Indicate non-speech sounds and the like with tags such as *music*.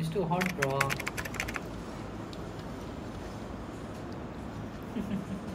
It's too hot, bro. *laughs*